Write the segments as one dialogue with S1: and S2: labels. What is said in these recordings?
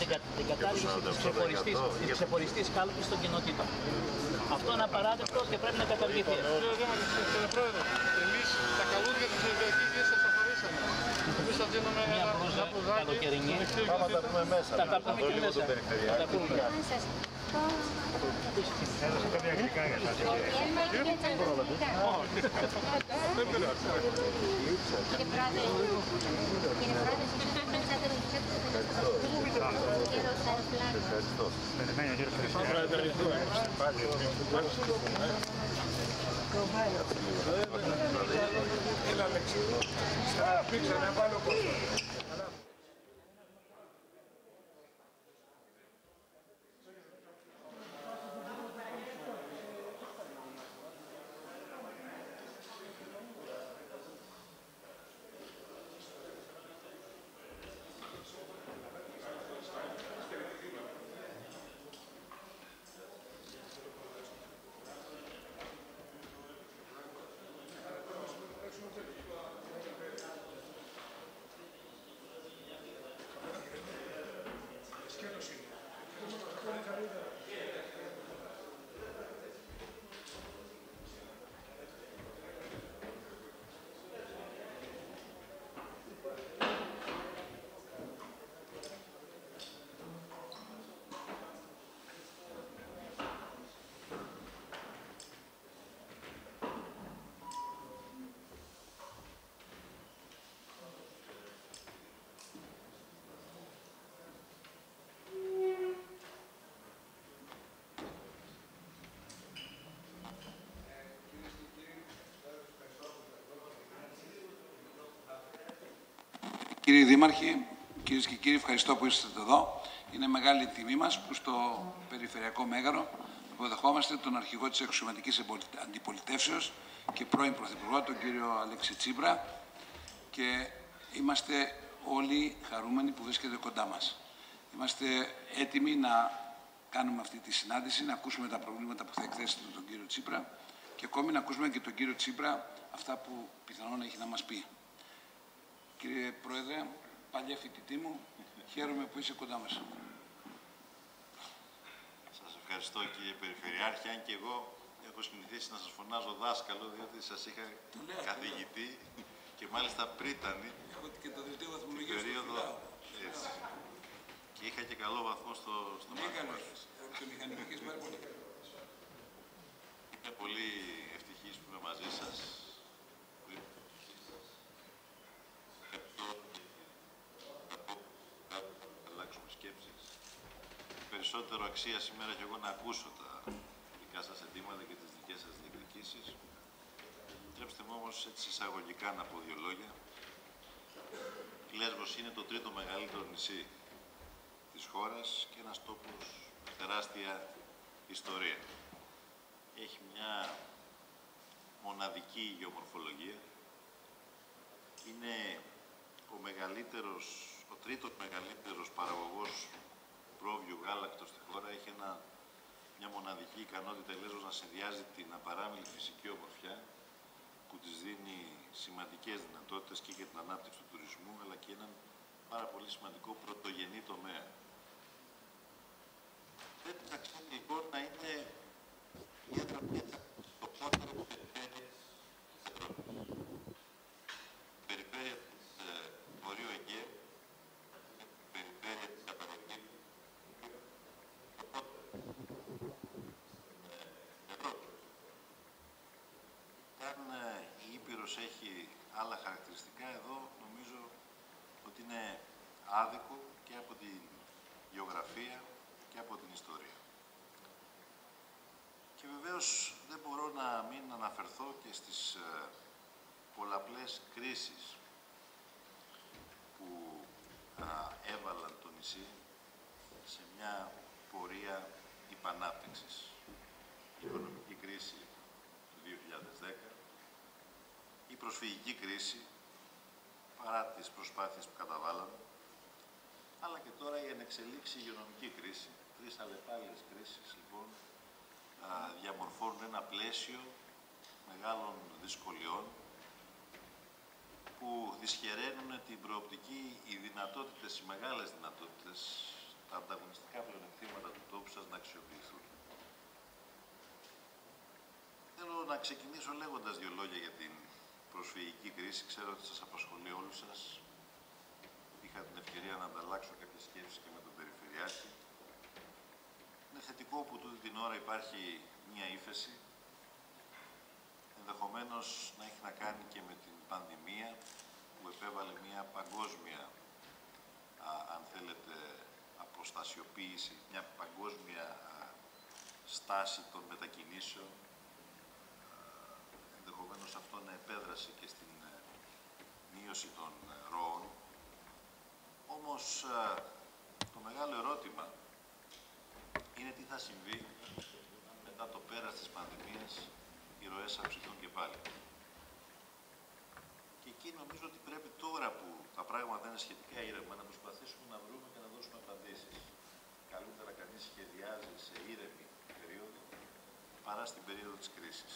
S1: την, κα, την κατάργηση της ξεχωριστής, της ξεχωριστής κάλπης των κοινοτήτων. Αυτό είναι απαράδεκτο και πρέπει να καταργηθεί.
S2: Κύριε Πρόεδρε, εμείς τα καλούδια της Ολυμπιακής Γης σας αφαρίσαμε. Εμείς θα δίνουμε
S1: Μια
S2: ένα
S1: μπλούζα
S2: ένα μπλουζάκι,
S1: καλοκαιρινή.
S2: με χίλια
S3: Άμα τα
S2: και
S3: πούμε μέσα.
S1: Θα τα πούμε
S3: το
S1: και
S3: λίγο
S1: μέσα.
S3: του Περιφερειάρχη.
S1: Θα τα πούμε.
S4: Έδωσε κάποια αγγλικά για σας.
S2: δεν πειράζει.
S5: Κύριε Πρόεδρε, κύριε Πρόεδρε,
S3: Ευχαριστώ.
S4: Περιμένει ο κύριος Περιφερειάρχης.
S2: Έλα, Αλέξη. Α, πήξε, να βάλω κόσμο.
S6: Κύριοι Δήμαρχοι, κυρίες και κύριοι, ευχαριστώ που ήρθατε εδώ. Είναι μεγάλη τιμή μας που στο Περιφερειακό Μέγαρο υποδεχόμαστε τον αρχηγό της Εξωματική Αντιπολιτεύσεως και πρώην Πρωθυπουργό, τον κύριο Αλέξη Τσίπρα. Και είμαστε όλοι χαρούμενοι που βρίσκεται κοντά μας. Είμαστε έτοιμοι να κάνουμε αυτή τη συνάντηση, να ακούσουμε τα προβλήματα που θα εκθέσετε με τον κύριο Τσίπρα και ακόμη να ακούσουμε και τον κύριο Τσίπρα αυτά που πιθανόν έχει να μας πει. Κύριε Πρόεδρε, παλιά φοιτητή μου, χαίρομαι που είσαι κοντά μας.
S7: Σας ευχαριστώ κύριε Περιφερειάρχη, αν και εγώ έχω συνηθίσει να σας φωνάζω δάσκαλο, διότι σας είχα
S6: λέω, το
S7: καθηγητή και μάλιστα πρίτανη
S6: Έχω και το δελτίο
S7: την
S6: βαθμολογίας στο
S7: περίοδο.
S6: φυλάω.
S7: Έτσι. Και είχα και καλό βαθμό στο, στο
S6: Πολύ
S7: μάθημα.
S6: καλό έχεις. Από το μηχανικός έχεις πάρα πολύ καλό.
S7: Είμαι πολύ ευτυχής που είμαι μαζί σας. Πολύ ευχαριστώ και θα πω να αλλάξουμε σκέψεις. Περισσότερο αξία σήμερα και εγώ να ακούσω τα δικά σας αιτήματα και τις δικές σας διεκδικήσεις. Επιτρέψτε μου όμως έτσι εισαγωγικά να πω δύο λόγια. Η Λέσβος είναι το τρίτο μεγαλύτερο νησί της χώρας και ένας τόπος με τεράστια ιστορία. Έχει μια μοναδική γεωμορφολογία. Είναι ο μεγαλύτερος, ο τρίτος μεγαλύτερος παραγωγός πρόβιου γάλακτος στη χώρα. Έχει ένα, μια μοναδική ικανότητα η Λέσβος να συνδυάζει την απαράμιλη φυσική ομορφιά που της δίνει σημαντικές δυνατότητες και για την ανάπτυξη του τουρισμού, αλλά και έναν πάρα πολύ σημαντικό πρωτογενή τομέα. Δεν θα ξέρει λοιπόν να είναι ιδιαίτερα μια στο πότερο περιφέρεια της Ευρώπης. Περιφέρεια της ε, Βορείου Αιγαίου, περιφέρεια της Καπαδοκίου, Ευρώπη. Αν ε, η Ήπειρος έχει άλλα χαρακτηριστικά, εδώ νομίζω ότι είναι άδικο και από την γεωγραφία και από την ιστορία. Και βεβαίως δεν μπορώ να μην αναφερθώ και στις ε, πολλαπλές κρίσεις που α, έβαλαν το νησί σε μια πορεία υπανάπτυξης. Η οικονομική κρίση του 2010, η προσφυγική κρίση, παρά τις προσπάθειες που καταβάλαμε, αλλά και τώρα η ενεξελίξη υγειονομική κρίση. Τρεις αλλεπάλληλες κρίσεις, λοιπόν, α, διαμορφώνουν ένα πλαίσιο μεγάλων δυσκολιών που δυσχεραίνουν την προοπτική, οι δυνατότητες, οι μεγάλες δυνατότητες, τα ανταγωνιστικά πλεονεκτήματα του τόπου σας να αξιοποιηθούν. Θέλω να ξεκινήσω λέγοντας δύο λόγια για την προσφυγική κρίση. Ξέρω ότι σας απασχολεί όλους σας. Είχα την ευκαιρία να ανταλλάξω κάποιες σκέψεις και με τον Περιφερειάρχη. Είναι θετικό που τούτη την ώρα υπάρχει μία ύφεση. Ενδεχομένως να έχει να κάνει και με την πανδημία που επέβαλε μία παγκόσμια, α, αν θέλετε, αποστασιοποίηση, μια παγκόσμια α, στάση των μετακινήσεων. Ενδεχομένως αυτό να επέδρασε και στην ε, μείωση των ε, ροών. Όμως ε, το μεγάλο ερώτημα είναι τι θα συμβεί μετά το πέρας της πανδημίας οι ροές αυξηθούν και πάλι. Και εκεί νομίζω ότι πρέπει τώρα που τα πράγματα είναι σχετικά ήρεμα να προσπαθήσουμε να βρούμε και να δώσουμε απαντήσεις. Καλύτερα κανείς σχεδιάζει σε ήρεμη περίοδο παρά στην περίοδο της κρίσης.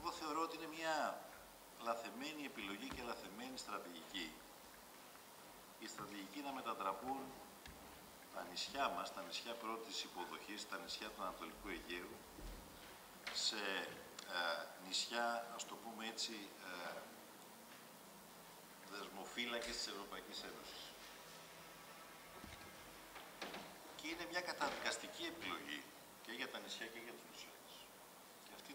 S7: Εγώ θεωρώ ότι είναι μια λαθεμένη επιλογή και λαθεμένη στρατηγική. Η στρατηγική να μετατραπούν τα νησιά μας, τα νησιά πρώτης υποδοχής, τα νησιά του Ανατολικού Αιγαίου, σε ε, νησιά, ας το πούμε έτσι, ε, δεσμοφύλακες της Ευρωπαϊκής Ένωσης. Και είναι μια καταδικαστική επιλογή και για τα νησιά και για τους νησιώτες.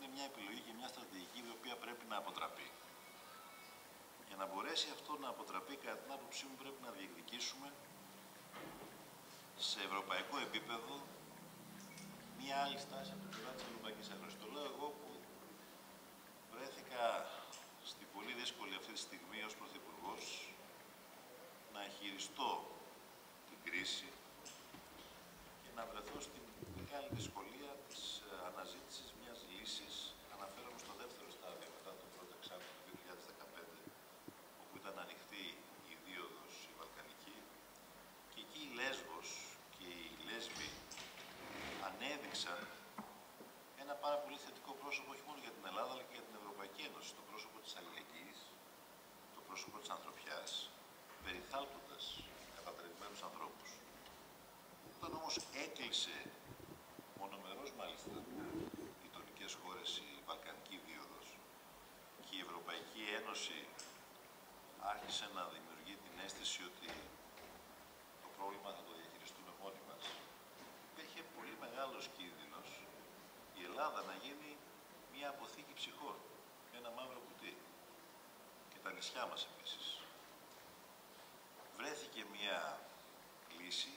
S7: Και αυτή είναι μια επιλογή και μια στρατηγική η οποία πρέπει να αποτραπεί. Για να μπορέσει αυτό να αποτραπεί, κατά την άποψή μου, πρέπει να διεκδικήσουμε σε ευρωπαϊκό επίπεδο μια άλλη στάση από την πλευρά της Ευρωπαϊκής Ένωσης. Το λέω εγώ που βρέθηκα στην πολύ δύσκολη αυτή τη στιγμή ως Πρωθυπουργός να χειριστώ την κρίση και να βρεθώ στην μεγάλη δυσκολία της ε, αναζήτησης μιας λύσης αναφέρομαι στο δεύτερο στάδιο μετά το πρώτο εξάμεινο του 2015 όπου ήταν ανοιχτή η δίωδος η Βαλκανική και εκεί η Λέσβος και οι Λέσβοι ανέδειξαν ένα πάρα πολύ θετικό πρόσωπο όχι μόνο για την Ελλάδα αλλά και για την Ευρωπαϊκή Ένωση, το πρόσωπο της αλληλεγγύης, το πρόσωπο της ανθρωπιάς, περιθάλποντας κατατρεγμένους ανθρώπους. Όταν όμως έκλεισε μονομερός μάλιστα οι γειτονικές χώρες η Βαλκανική Δίωδος και η Ευρωπαϊκή Ένωση άρχισε να δημιουργεί την αίσθηση ότι το πρόβλημα θα το διαχειριστούμε μόνοι μας, υπήρχε πολύ μεγάλος κίνδυνος η Ελλάδα να γίνει μια αποθήκη ψυχών, ένα μαύρο κουτί. Και τα νησιά μας επίσης. Βρέθηκε μια λύση,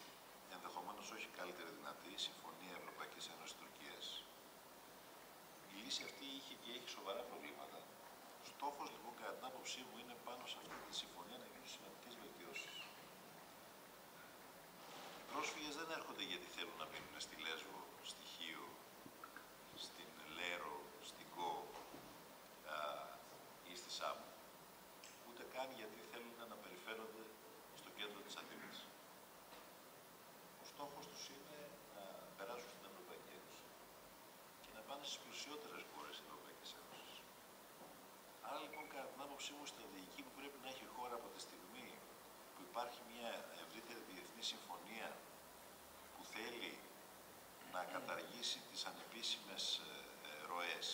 S7: ενδεχομένως όχι καλύτερη δυνατή, η Συμφωνία Ευρωπαϊκής Ένωσης Τουρκίας. Η λύση αυτή είχε και έχει σοβαρά προβλήματα. Στόχος λοιπόν κατά την άποψή μου είναι πάνω σε αυτή τη συμφωνία να γίνουν σημαντικές βελτιώσεις. Οι πρόσφυγες δεν έρχονται γιατί θέλουν να μείνουν στη Λέσβο, στη Χίο, στην Λέρο, στην Κο α, ή στη Σάμου. Ούτε καν γιατί θέλουν να περιφέρονται στο κέντρο της Αθήνας. Ο στόχος τους είναι να περάσουν στην Ευρωπαϊκή Ένωση και να πάνε στις πλουσιότερες χώρες της Ευρωπαϊκής Ένωσης. Άρα λοιπόν κατά την άποψή μου η στρατηγική που πρέπει να έχει η χώρα από τη στιγμή που υπάρχει μια ευρύτερη διεθνή συμφωνία που θέλει να καταργήσει τις ανεπίσημες ε, ε, ροές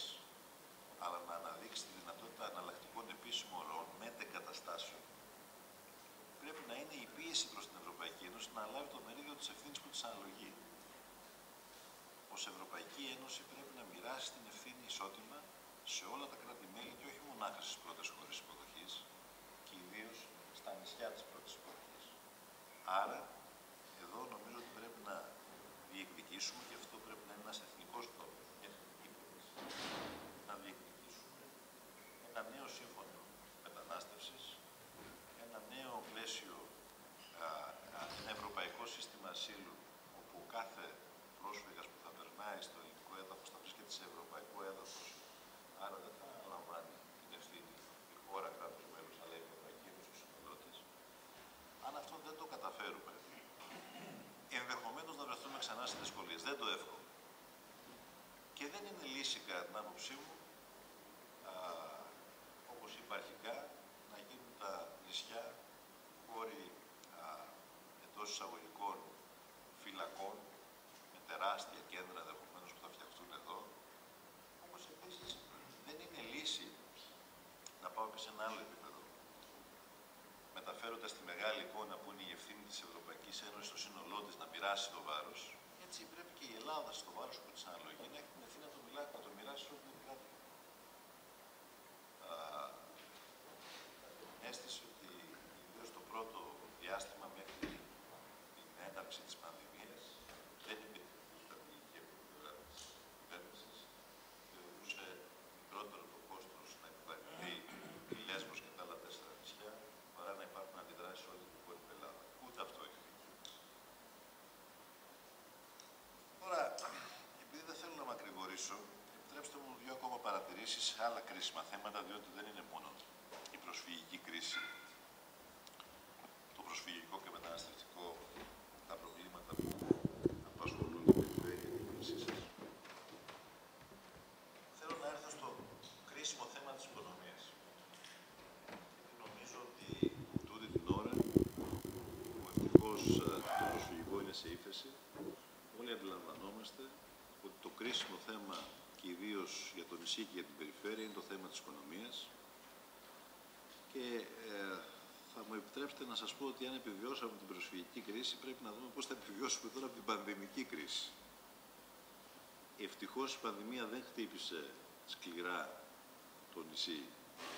S7: αλλά να αναδείξει τη δυνατότητα αναλλακτικών επίσημων ροών μετεγκαταστάσεων πρέπει να είναι η πίεση προς την Ευρωπαϊκή Ένωση να λάβει το μερίδιο της ευθύνης που της αναλογεί. Ως Ευρωπαϊκή Ένωση πρέπει να μοιράσει την ευθύνη ισότιμα σε όλα τα κράτη-μέλη και όχι μονάχα στις πρώτες χώρες υποδοχής και ιδίως στα νησιά της πρώτης υποδοχής. Άρα, εδώ νομίζω ότι πρέπει να διεκδικήσουμε και αυτό πρέπει να είναι ένας εθνικός στόχος, μια εθνική policy, να διεκδικήσουμε ένα νέο σύμφωνο μετανάστευσης, ένα νέο πλαίσιο, α, α, ένα ευρωπαϊκό σύστημα ασύλου, όπου κάθε πρόσφυγας που θα περνάει στο ελληνικό έδαφος θα βρίσκεται σε ευρωπαϊκό έδαφος, άρα δεν θα αναλαμβάνει την ευθύνη η χώρα κράτος μέλος, αλλά η Ευρωπαϊκή Ένωση ο σύνολό της. Αν αυτό δεν το καταφέρουμε, ενδεχομένως να βρεθούμε ξανά σε δυσκολίες. Δεν το εύχομαι. Και δεν είναι λύση κατά την άποψή μου, α, όπως είπα επαρχικά να γίνουν τα νησιά χώροι α, εντός εισαγωγικών φυλακών με τεράστια κέντρα ενδεχομένως που θα φτιαχτούν εδώ. Όμως επίσης δεν είναι λύση να πάω και σε ένα άλλο επίπεδο. Μεταφέροντας τη μεγάλη εικόνα που είναι η ευθύνη της Ευρωπαϊκής Ένωσης στο σύνολό της να μοιράσει το βάρος, έτσι πρέπει και η Ελλάδα στο βάρος που της αναλογεί να έχει την ευθύνη να το, μιλά, να το μοιράσει σε όλη την επικράτεια. Α, αίσθηση ότι ιδίω το πρώτο διάστημα μέχρι την ένταξη της πανδημίας δεν υπήρχε στρατηγική από την πλευρά της κυβέρνησης. Θεωρούσε μικρότερο το κόστος να επιβαρυνθεί η Λέσβος και τα άλλα τέσσερα νησιά παρά να υπάρχουν αντιδράσεις σε όλη την υπόλοιπη Ελλάδα. Ούτε αυτό έχει γίνει. Τώρα, επειδή δεν θέλω να μακρηγορήσω, επιτρέψτε μου δύο ακόμα παρατηρήσεις σε άλλα κρίσιμα θέματα, διότι δεν είναι μόνο η προσφυγική κρίση, το προσφυγικό και μεταναστευτικό, τα προβλήματα που απασχολούν την περιφέρεια και την νησί σας. Θέλω να έρθω στο κρίσιμο θέμα της οικονομίας. Γιατί νομίζω ότι τούτη την ώρα που ευτυχώς ε, το προσφυγικό είναι σε ύφεση, όλοι αντιλαμβανόμαστε ότι το κρίσιμο θέμα και ιδίως για το νησί και για την περιφέρεια είναι το θέμα της οικονομίας και ε, θα μου επιτρέψετε να σας πω ότι αν επιβιώσαμε την προσφυγική κρίση πρέπει να δούμε πώς θα επιβιώσουμε τώρα από την πανδημική κρίση. Ευτυχώς η πανδημία δεν χτύπησε σκληρά το νησί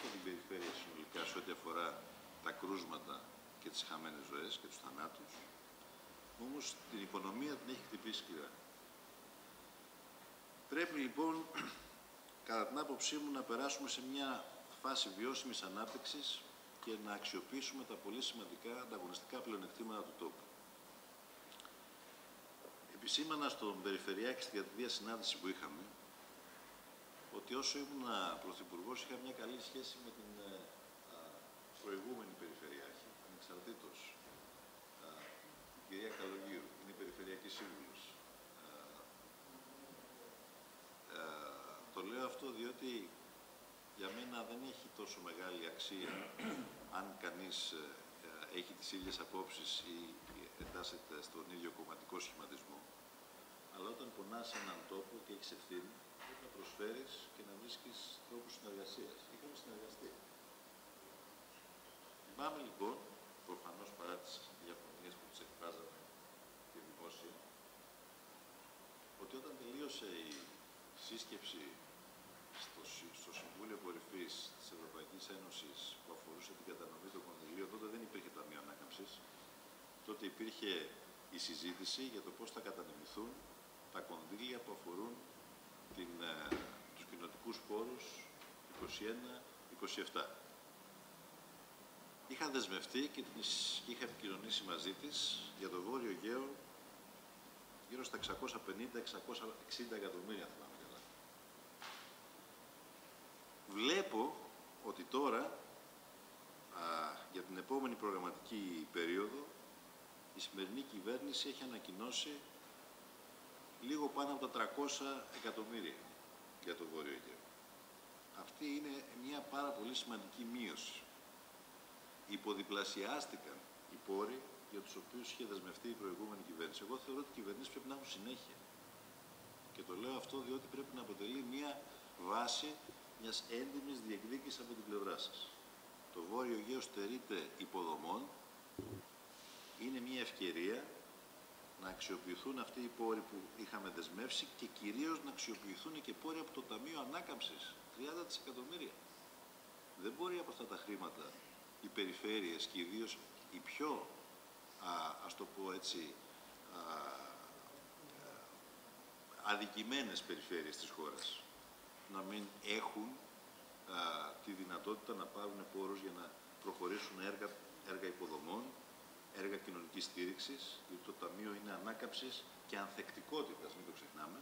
S7: και την περιφέρεια συνολικά σε ό,τι αφορά τα κρούσματα και τις χαμένες ζωές και τους θανάτους. Όμως την οικονομία την έχει χτυπήσει σκληρά. Πρέπει λοιπόν, κατά την άποψή μου, να περάσουμε σε μια φάση βιώσιμης ανάπτυξης και να αξιοποιήσουμε τα πολύ σημαντικά ανταγωνιστικά πλεονεκτήματα του τόπου. Επισήμανα στον Περιφερειάκη στην κατηδία συνάντηση που είχαμε ότι όσο ήμουν Πρωθυπουργός είχα μια καλή σχέση με την ε, α, προηγούμενη Περιφερειάρχη, ανεξαρτήτως α, την κυρία Καλογύρου, είναι η Περιφερειακή Σύμβουλος. Α, α, το λέω αυτό διότι για μένα δεν έχει τόσο μεγάλη αξία αν κανείς ε, ε, έχει τις ίδιες απόψεις ή εντάσσεται στον ίδιο κομματικό σχηματισμό. Αλλά όταν πονάς σε έναν τόπο και έχεις ευθύνη, πρέπει να προσφέρεις και να βρίσκεις τρόπους συνεργασίας. Είχαμε συνεργαστεί. Θυμάμαι λοιπόν, προφανώς παρά τις διαφωνίες που τις εκφράζαμε και δημόσια, ότι όταν τελείωσε η σύσκεψη στο, Συ- στο Συμβούλιο Κορυφής της Ευρωπαϊκής Ένωσης που αφορούσε την κατανομή των κονδυλίων, τότε δεν υπήρχε ταμείο ανάκαμψης. Τότε υπήρχε η συζήτηση για το πώς θα κατανεμηθούν τα κονδύλια που αφορούν την, ε, τους κοινοτικούς πόρους 21-27. Είχα δεσμευτεί και την είχα επικοινωνήσει μαζί της για το Βόρειο Αιγαίο γύρω στα 650-660 εκατομμύρια θυμάμαι καλά. Βλέπω ότι τώρα α, για την επόμενη προγραμματική περίοδο η σημερινή κυβέρνηση έχει ανακοινώσει λίγο πάνω από τα 300 εκατομμύρια για το Βόρειο Αιγαίο. Αυτή είναι μια πάρα πολύ σημαντική μείωση. Υποδιπλασιάστηκαν οι πόροι για τους οποίους είχε δεσμευτεί η προηγούμενη κυβέρνηση. Εγώ θεωρώ ότι οι κυβερνήσεις πρέπει να έχουν συνέχεια. Και το λέω αυτό διότι πρέπει να αποτελεί μια βάση μιας έντιμης διεκδίκησης από την πλευρά σας. Το Βόρειο Αιγαίο στερείται υποδομών. Είναι μια ευκαιρία να αξιοποιηθούν αυτοί οι πόροι που είχαμε δεσμεύσει και κυρίως να αξιοποιηθούν και πόροι από το Ταμείο Ανάκαμψης, 30 δισεκατομμύρια. Δεν μπορεί από αυτά τα χρήματα οι περιφέρειες και ιδίως οι πιο, α, ας το πω έτσι, α, αδικημένες περιφέρειες της χώρας να μην έχουν α, τη δυνατότητα να πάρουν πόρους για να προχωρήσουν έργα, έργα υποδομών, έργα κοινωνικής στήριξης, γιατί το Ταμείο είναι ανάκαμψης και ανθεκτικότητας, μην το ξεχνάμε.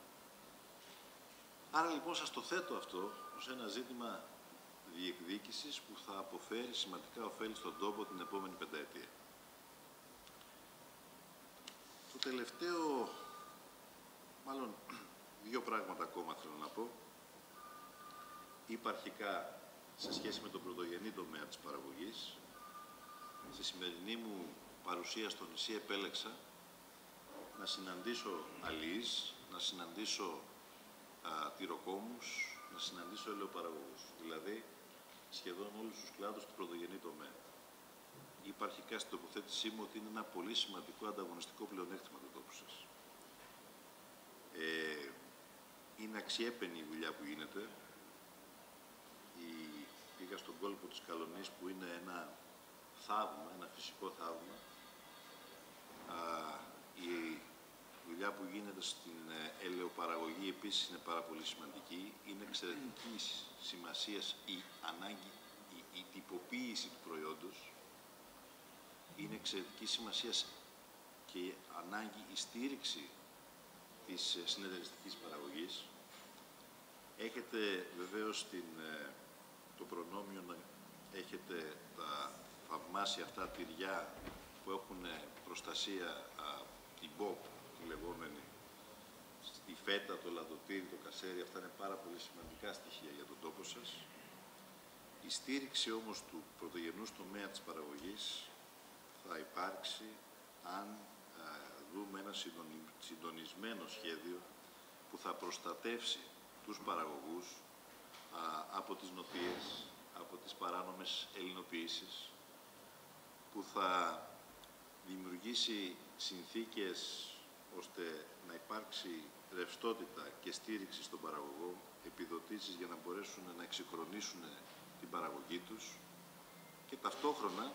S7: Άρα λοιπόν σας το θέτω αυτό ως ένα ζήτημα διεκδίκησης που θα αποφέρει σημαντικά ωφέλη στον τόπο την επόμενη πενταετία. Το τελευταίο, μάλλον δύο πράγματα ακόμα θέλω να πω. Είπα αρχικά σε σχέση με τον πρωτογενή σημερινή μου παρουσία στο νησί επέλεξα να συναντήσω αλληλείς, να συναντήσω α, τυροκόμους, να συναντήσω ελαιοπαραγωγούς. Δηλαδή, σχεδόν όλους τους κλάδους του πρωτογενή τομέα. Είπα αρχικά στην τοποθέτησή μου ότι είναι ένα πολύ σημαντικό ανταγωνιστικό πλεονέκτημα του τόπου σας. Ε, είναι αξιέπαινη η δουλειά που γίνεται. Η, πήγα στον κόλπο της Καλονής που είναι ένα θαύμα, ένα φυσικό θαύμα. Α, η δουλειά που γίνεται στην ε, ελαιοπαραγωγή επίσης είναι πάρα πολύ σημαντική. Είναι εξαιρετική σημασία η ανάγκη, η, η τυποποίηση του προϊόντος. Είναι εξαιρετική σημασία και η ανάγκη η στήριξη της ε, συνεταιριστικής παραγωγής. Έχετε βεβαίως την, ε, το προνόμιο να έχετε τα θαυμάσια αυτά τυριά που έχουν προστασία την ΠΟΠ, τη λεγόμενη, η φέτα, το λαδοτήρι, το κασέρι, αυτά είναι πάρα πολύ σημαντικά στοιχεία για τον τόπο σας. Η στήριξη όμως του πρωτογενούς τομέα της παραγωγής θα υπάρξει αν δούμε ένα συντονισμένο σχέδιο που θα προστατεύσει τους παραγωγούς από τις νοθείες, από τις παράνομες ελληνοποιήσεις, που θα δημιουργήσει συνθήκες ώστε να υπάρξει ρευστότητα και στήριξη στον παραγωγό, επιδοτήσεις για να μπορέσουν να εξυγχρονίσουν την παραγωγή τους και ταυτόχρονα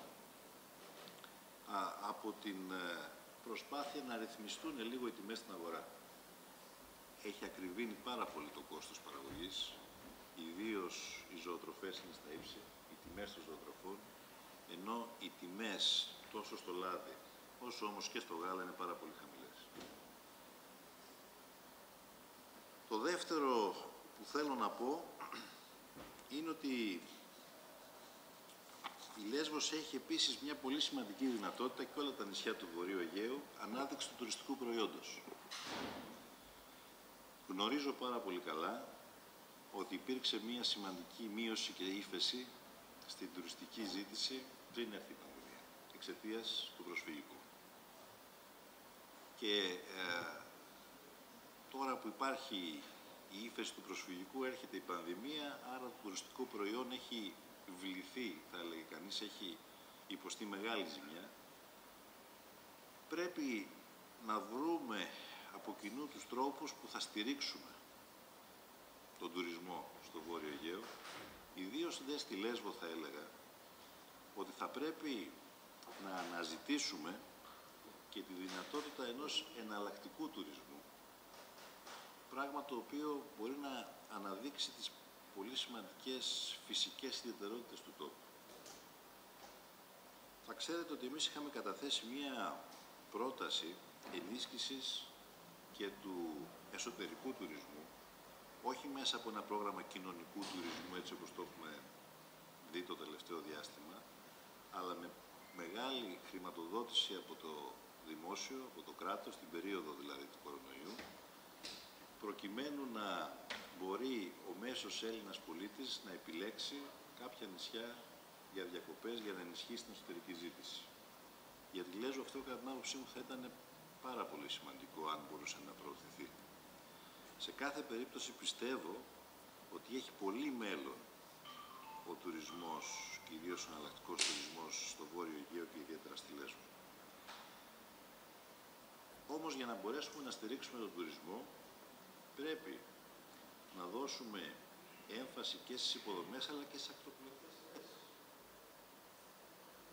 S7: από την ε, προσπάθεια να ρυθμιστούν λίγο οι τιμές στην αγορά. Έχει ακριβήνει πάρα πολύ το κόστος παραγωγής, ιδίως οι ζωοτροφές είναι στα ύψη, οι τιμές των ζωοτροφών, ενώ οι τιμές τόσο στο λάδι όσο όμως και στο γάλα είναι πάρα πολύ χαμηλές. Το δεύτερο που θέλω να πω είναι ότι η Λέσβος έχει επίσης μια πολύ σημαντική δυνατότητα και όλα τα νησιά του Βορείου Αιγαίου ανάδειξη του τουριστικού προϊόντος. Γνωρίζω πάρα πολύ καλά ότι υπήρξε μια σημαντική μείωση και ύφεση στην τουριστική ζήτηση πριν έρθει η πανδημία, εξαιτίας του προσφυγικού. Και ε, τώρα που υπάρχει η ύφεση του προσφυγικού έρχεται η πανδημία, άρα το τουριστικό προϊόν έχει βληθεί, θα έλεγε κανείς, έχει υποστεί μεγάλη ζημιά. Πρέπει να βρούμε από κοινού τους τρόπους που θα στηρίξουμε τον τουρισμό στο Βόρειο Αιγαίο, ιδίως δε στη Λέσβο θα έλεγα, ότι θα πρέπει να αναζητήσουμε και τη δυνατότητα ενός εναλλακτικού τουρισμού. Πράγμα το οποίο μπορεί να αναδείξει τις πολύ σημαντικές φυσικές ιδιαιτερότητες του τόπου. Θα ξέρετε ότι εμείς είχαμε καταθέσει μία πρόταση ενίσχυσης και του εσωτερικού τουρισμού, όχι μέσα από ένα πρόγραμμα κοινωνικού τουρισμού, έτσι όπως το έχουμε δει το τελευταίο διάστημα, αλλά με μεγάλη χρηματοδότηση από το δημόσιο, από το κράτος, την περίοδο δηλαδή του κορονοϊού, προκειμένου να μπορεί ο μέσος Έλληνας πολίτης να επιλέξει κάποια νησιά για διακοπές για να ενισχύσει την εσωτερική ζήτηση. Γιατί λέω αυτό κατά την άποψή μου θα ήταν πάρα πολύ σημαντικό αν μπορούσε να προωθηθεί. Σε κάθε περίπτωση πιστεύω ότι έχει πολύ μέλλον ο τουρισμός και ιδίως ο εναλλακτικός τουρισμός στο Βόρειο Αιγαίο και ιδιαίτερα στη Λέσβο. Όμως για να μπορέσουμε να στηρίξουμε τον τουρισμό πρέπει να δώσουμε έμφαση και στις υποδομές αλλά και στις ακτοπλοϊκές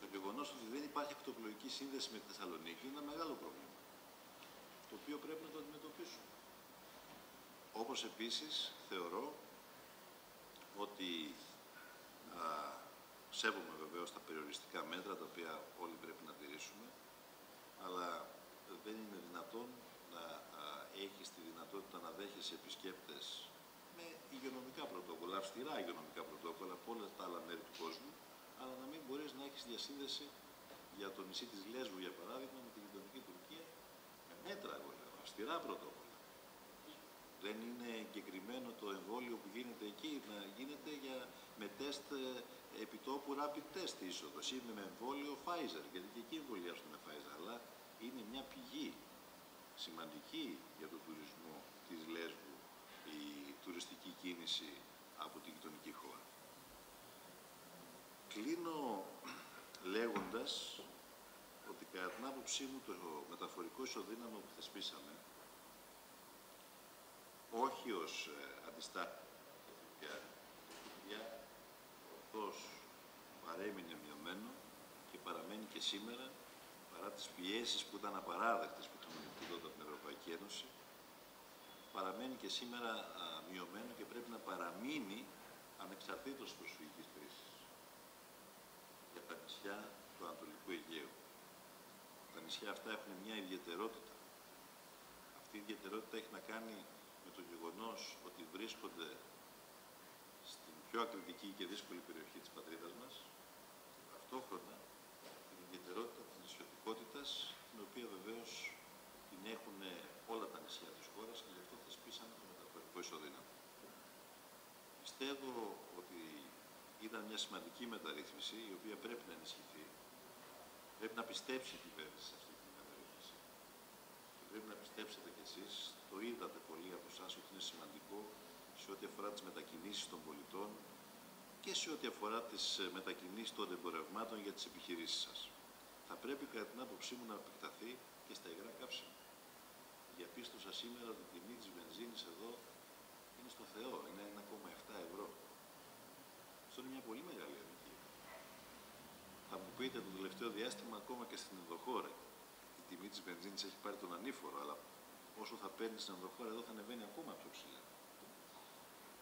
S7: Το γεγονός ότι δεν υπάρχει ακτοπλοϊκή σύνδεση με τη Θεσσαλονίκη είναι ένα μεγάλο πρόβλημα το οποίο πρέπει να το αντιμετωπίσουμε. Όπως επίσης θεωρώ ότι α, σέβομαι βεβαίως τα περιοριστικά μέτρα τα οποία όλοι πρέπει να τηρήσουμε αλλά δεν είναι δυνατόν να έχεις τη δυνατότητα να δέχεσαι επισκέπτες με υγειονομικά πρωτόκολλα, αυστηρά υγειονομικά πρωτόκολλα από όλα τα άλλα μέρη του κόσμου, αλλά να μην μπορείς να έχεις διασύνδεση για το νησί της Λέσβου, για παράδειγμα, με τη γειτονική Τουρκία, με μέτρα, εγώ λέω, αυστηρά πρωτόκολλα. Δεν είναι εγκεκριμένο το εμβόλιο που γίνεται εκεί, να γίνεται για, με τεστ επιτόπου rapid test είσοδος ή με εμβόλιο Pfizer, γιατί και εκεί εμβολιάζουν με Pfizer, αλλά είναι μια πηγή σημαντική για τον τουρισμό της Λέσβου η τουριστική κίνηση από την γειτονική χώρα. Κλείνω λέγοντας ότι κατά την άποψή μου το μεταφορικό ισοδύναμο που θεσπίσαμε όχι ως ε, αντιστάθμιο για για ορθώς παρέμεινε μειωμένο και παραμένει και σήμερα παρά τις πιέσεις που ήταν απαράδεκτες που είχαμε τότε από την Ευρωπαϊκή Ένωση παραμένει και σήμερα α, μειωμένο και πρέπει να παραμείνει ανεξαρτήτως της προσφυγικής κρίσης για τα νησιά του Ανατολικού Αιγαίου. Τα νησιά αυτά έχουν μια ιδιαιτερότητα. Αυτή η ιδιαιτερότητα έχει να κάνει με το γεγονός ότι βρίσκονται στην πιο ακριτική και δύσκολη περιοχή της πατρίδας μας, ταυτόχρονα την ιδιαιτερότητα της νησιωτικότητας, την οποία βεβαίως την έχουν όλα τα νησιά της χώρας και γι' αυτό θεσπίσαμε το μεταφορικό ισοδύναμο. Πιστεύω ότι ήταν μια σημαντική μεταρρύθμιση, η οποία πρέπει να ενισχυθεί. Πρέπει να πιστέψει η κυβέρνηση σε αυτή τη μεταρρύθμιση. Και πρέπει να πιστέψετε κι εσείς, το είδατε πολλοί από εσάς ότι είναι σημαντικό σε ό,τι αφορά τις μετακινήσεις των πολιτών και σε ό,τι αφορά τις ε, μετακινήσεις των εμπορευμάτων για τις επιχειρήσεις σας. Θα πρέπει κατά την άποψή μου να επεκταθεί και στα υγρά καύσιμα. Διαπίστωσα σήμερα ότι η τιμή της βενζίνης εδώ είναι στο Θεό, είναι 1,7 ευρώ. Αυτό είναι μια πολύ μεγάλη αδικία. Θα μου πείτε το τελευταίο διάστημα ακόμα και στην ενδοχώρα η τιμή της βενζίνης έχει πάρει τον ανήφορο, αλλά όσο θα παίρνεις στην ενδοχώρα εδώ θα ανεβαίνει ακόμα πιο ψηλά.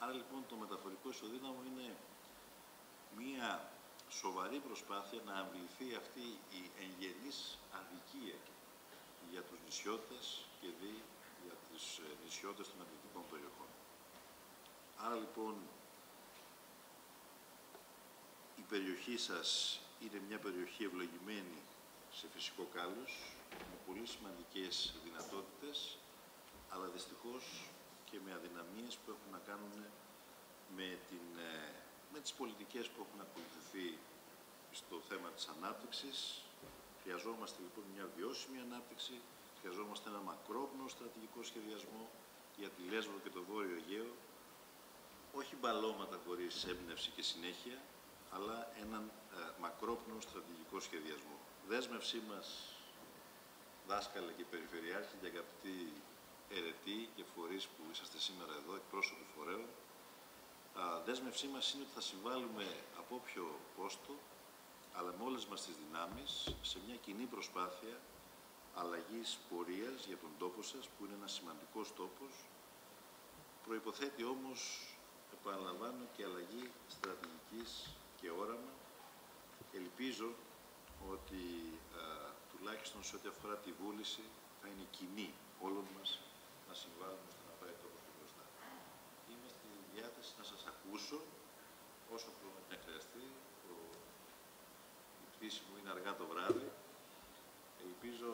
S7: Άρα λοιπόν το μεταφορικό ισοδύναμο είναι μία σοβαρή προσπάθεια να αμβληθεί αυτή η εγγενής αδικία για τους νησιώτες και δι για τις ε, νησιώτες των αντιτικών περιοχών. Άρα λοιπόν η περιοχή σας είναι μια περιοχή ευλογημένη σε φυσικό κάλους, με πολύ σημαντικές δυνατότητες, αλλά δυστυχώς και με αδυναμίες που έχουν να κάνουν με, την, ε, με τις πολιτικές που έχουν ακολουθηθεί στο θέμα της ανάπτυξης. Χρειαζόμαστε λοιπόν μια βιώσιμη ανάπτυξη, χρειαζόμαστε ένα μακρόπνο στρατηγικό σχεδιασμό για τη Λέσβο και το Βόρειο Αιγαίο, όχι μπαλώματα χωρίς έμπνευση και συνέχεια, αλλά έναν ε, μακρόπνο στρατηγικό σχεδιασμό. Δέσμευσή μας, δάσκαλε και περιφερειάρχη και αγαπητοί αιρετοί και φορείς που είσαστε σήμερα εδώ, εκπρόσωποι φορέων, Α, δέσμευσή μας είναι ότι θα συμβάλλουμε από όποιο πόστο, αλλά με όλες μας τις δυνάμεις, σε μια κοινή προσπάθεια αλλαγής πορείας για τον τόπο σας, που είναι ένας σημαντικός τόπος. Προϋποθέτει όμως, επαναλαμβάνω, και αλλαγή στρατηγικής και όραμα. Ελπίζω ότι α, τουλάχιστον σε ό,τι αφορά τη βούληση θα είναι κοινή όλων μας να συμβάλλουμε στο να πάει το πιο μπροστά. Είμαι στη διάθεση να σας ακούσω όσο χρόνο και χρειαστεί. Το... Η πτήση μου είναι αργά το βράδυ. Ελπίζω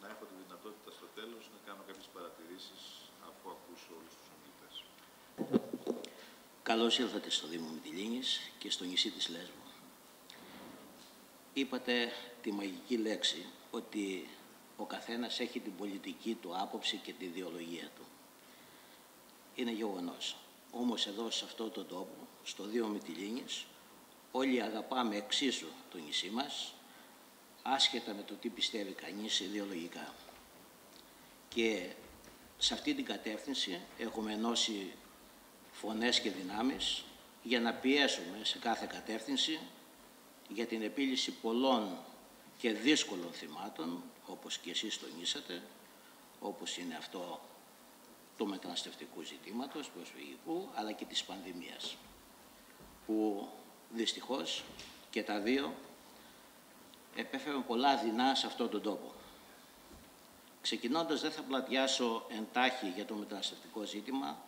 S7: να έχω τη δυνατότητα στο τέλος να κάνω κάποιες παρατηρήσεις αφού ακούσω όλους τους ομιλητές.
S3: Καλώς ήρθατε στο Δήμο Μητυλίνης και στο νησί της Λέσβου. Είπατε τη μαγική λέξη ότι ο καθένας έχει την πολιτική του άποψη και τη ιδεολογία του. Είναι γεγονός. Όμως εδώ σε αυτό το τόπο, στο Δίο Μητυλίνης, όλοι αγαπάμε εξίσου το νησί μας, άσχετα με το τι πιστεύει κανείς ιδεολογικά. Και σε αυτή την κατεύθυνση έχουμε ενώσει φωνές και δυνάμεις για να πιέσουμε σε κάθε κατεύθυνση για την επίλυση πολλών και δύσκολων θυμάτων, όπως και εσείς τονίσατε, όπως είναι αυτό του μεταναστευτικού ζητήματος, προσφυγικού, αλλά και της πανδημίας, που δυστυχώς και τα δύο επέφεραν πολλά δεινά σε αυτόν τον τόπο. Ξεκινώντας, δεν θα πλατιάσω εντάχει για το μεταναστευτικό ζήτημα,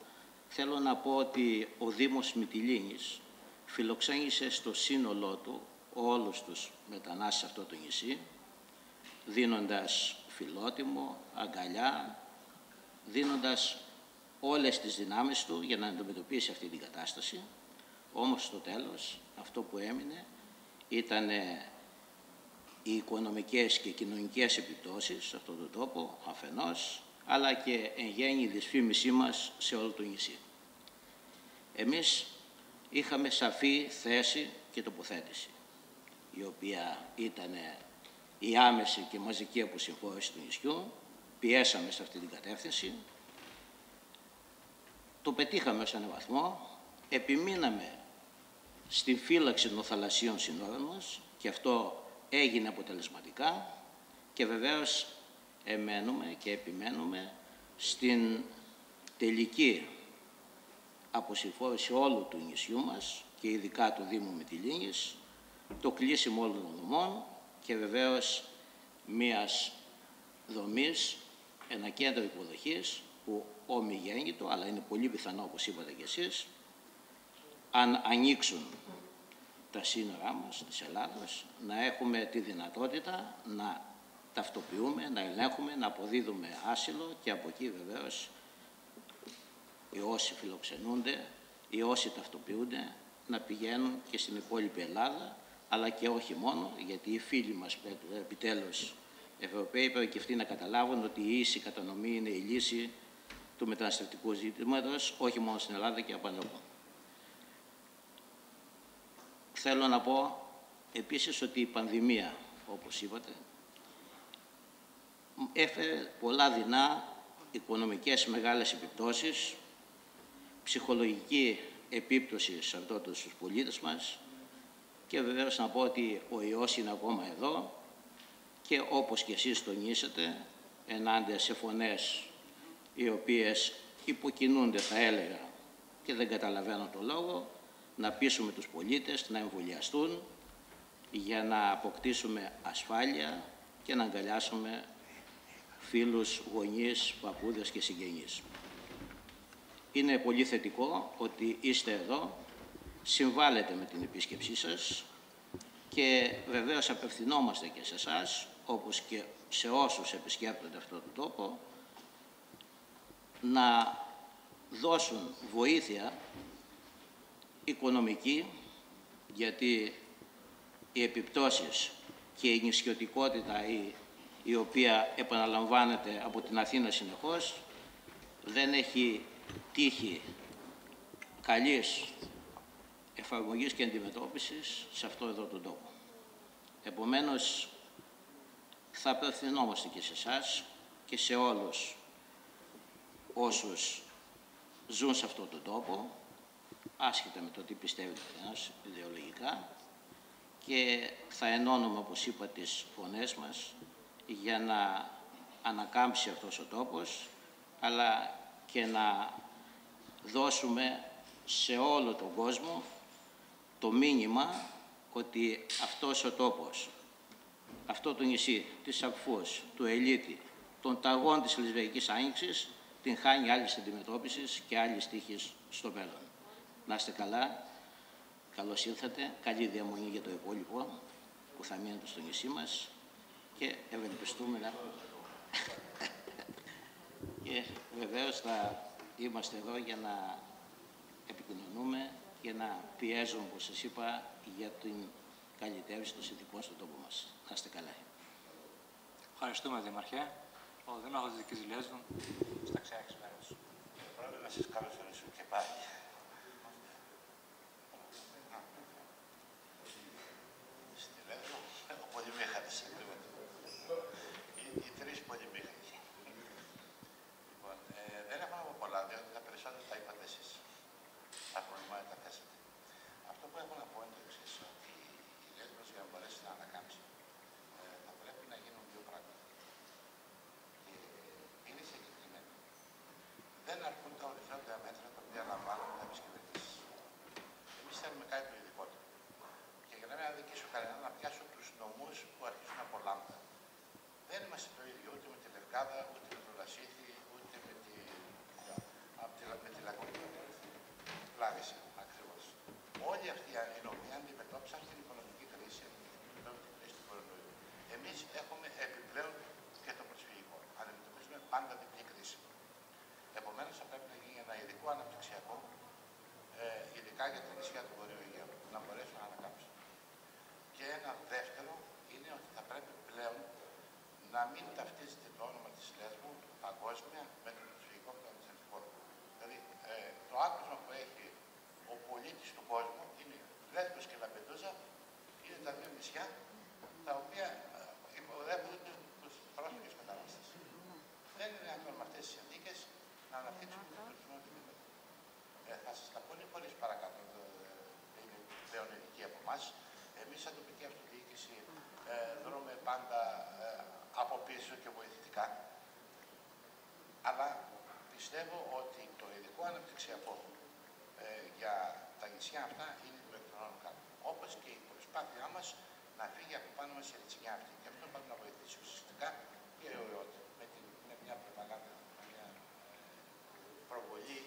S3: θέλω να πω ότι ο Δήμος Μυτιλίνης φιλοξένησε στο σύνολό του όλους τους μετανάστες σε αυτό το νησί, δίνοντας φιλότιμο, αγκαλιά, δίνοντας όλες τις δυνάμεις του για να αντιμετωπίσει αυτή την κατάσταση. Όμως στο τέλος αυτό που έμεινε ήταν οι οικονομικές και κοινωνικές επιπτώσεις σε αυτόν τον τόπο αφενός, αλλά και εν γέννη η δυσφήμισή μας σε όλο το νησί. Εμείς είχαμε σαφή θέση και τοποθέτηση, η οποία ήταν η άμεση και μαζική αποσυμφόρηση του νησιού, πιέσαμε σε αυτή την κατεύθυνση, το πετύχαμε ως έναν βαθμό, επιμείναμε στην φύλαξη των θαλασσίων συνόρων μας και αυτό έγινε αποτελεσματικά και βεβαίως εμένουμε και επιμένουμε στην τελική αποσυμφόρηση όλου του νησιού μας και ειδικά του Δήμου Μητυλίνης, το κλείσιμο όλων των δομών και βεβαίως μίας δομής, ένα κέντρο υποδοχής που ομιγέννητο, αλλά είναι πολύ πιθανό όπως είπατε κι εσείς, αν ανοίξουν τα σύνορά μας της Ελλάδας, να έχουμε τη δυνατότητα να ταυτοποιούμε, να ελέγχουμε, να αποδίδουμε άσυλο και από εκεί βεβαίως οι όσοι φιλοξενούνται, οι όσοι ταυτοποιούνται, να πηγαίνουν και στην υπόλοιπη Ελλάδα, αλλά και όχι μόνο, γιατί οι φίλοι μας επιτέλους Ευρωπαίοι πρέπει και αυτοί να καταλάβουν ότι η ίση κατανομή είναι η λύση του μεταναστευτικού ζήτηματος, όχι μόνο στην Ελλάδα και από Θέλω να πω επίσης ότι η πανδημία, όπως είπατε, έφερε πολλά δεινά οικονομικές μεγάλες επιπτώσεις, ψυχολογική επίπτωση σε αυτό τους πολίτες μας και βεβαίως να πω ότι ο ιός είναι ακόμα εδώ και όπως και εσείς τονίσατε ενάντια σε φωνές οι οποίες υποκινούνται θα έλεγα και δεν καταλαβαίνω το λόγο να πείσουμε τους πολίτες να εμβολιαστούν για να αποκτήσουμε ασφάλεια και να αγκαλιάσουμε φίλους, γονείς, παππούδες και συγγενείς. Είναι πολύ θετικό ότι είστε εδώ, συμβάλλετε με την επίσκεψή σας και βεβαίως απευθυνόμαστε και σε εσάς, όπως και σε όσους επισκέπτονται αυτόν τον τόπο, να δώσουν βοήθεια οικονομική, γιατί οι επιπτώσεις και η νησιωτικότητα η, η οποία επαναλαμβάνεται από την Αθήνα συνεχώς δεν έχει τύχει καλής εφαρμογής και αντιμετώπισης σε αυτό εδώ τον τόπο. Επομένως, θα απευθυνόμαστε και σε εσάς και σε όλους όσους ζουν σε αυτό τον τόπο, άσχετα με το τι πιστεύει ένας ιδεολογικά και θα ενώνουμε, όπως είπα, τις φωνές μας για να ανακάμψει αυτός ο τόπος, αλλά και να δώσουμε σε όλο τον κόσμο το μήνυμα ότι αυτός ο τόπος, αυτό το νησί της Αφούς, του Ελίτη, των ταγών της Λεσβαϊκής Άνοιξης, την χάνει άλλης αντιμετώπισης και άλλης τύχης στο μέλλον. Να είστε καλά, καλώς ήρθατε, καλή διαμονή για το υπόλοιπο που θα μείνετε στο νησί μας και ευελπιστούμε να... και βεβαίως θα είμαστε εδώ για να επικοινωνούμε και να πιέζουμε, όπως σας είπα, για την καλυτέρωση των συνθηκών στον τόπο μας. Να είστε καλά.
S8: Ευχαριστούμε, Δημαρχέ. Ο Δήμαρχος της Δικής Λέσβου, στα ξένα μέρος.
S7: Πρόεδρε, να σας καλωσορίσω και πάλι. μην ταυτίζεται το όνομα της Λέσβου παγκόσμια με
S8: το φυσικό πλανησιατικό Δηλαδή ε, το άκουσμα που έχει ο πολίτης του κόσμου είναι Λέσβος και Λαμπεντούζα, είναι τα δύο νησιά τα οποία ε, υποδέχουν τους πρόσφυγες μετανάστες. Δεν είναι δυνατόν με αυτές τις συνθήκες να αναπτύξουμε το τουρισμό του ε, θα σας τα πω λίγο χωρίς παρακάτω, ε, είναι πλέον ειδική από εμάς. Εμείς σαν τοπική αυτοδιοίκηση ε, δρούμε πάντα και βοηθητικά. Αλλά πιστεύω ότι το ειδικό αναπτυξιακό ε, για τα νησιά αυτά είναι το εκτονόνικα. Όπως και η προσπάθειά μας να φύγει από πάνω μας η ρητσινιά αυτή. Και αυτό πάνω να βοηθήσει ουσιαστικά και ο με, την, με μια προπαγάνδα, μια ε, προβολή